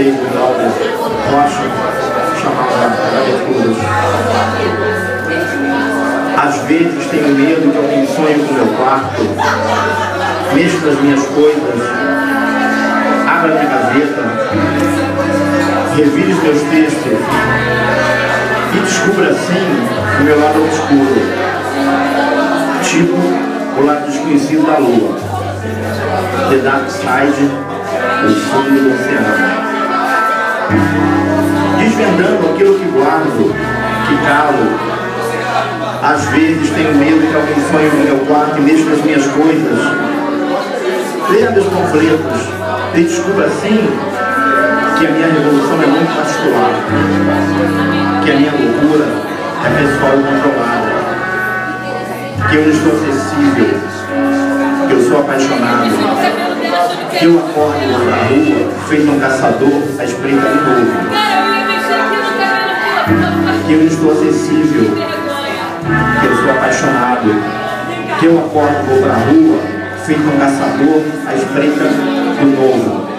gostei do álbum, eu acho, chamada Aventuras. Às vezes tenho medo que alguém sonhe com meu quarto, mexa nas minhas coisas, abra minha gaveta, revire os meus textos e descubra assim o meu lado obscuro, tipo o lado desconhecido da lua. The Dark Side, o fundo do Desvendando aquilo que guardo, que calo, às vezes tenho medo que alguém sonhe no meu quarto e mexa nas minhas coisas. Leia meus panfletos e descubra assim que a minha revolução é muito particular, que a minha loucura é pessoal e controlada, que eu não estou acessível, que eu sou apaixonado, que eu acordo na rua, feito um caçador, a espreita de novo, estou acessível, que eu sou apaixonado, que eu acordo, vou a rua, feito um caçador, à espreita do novo.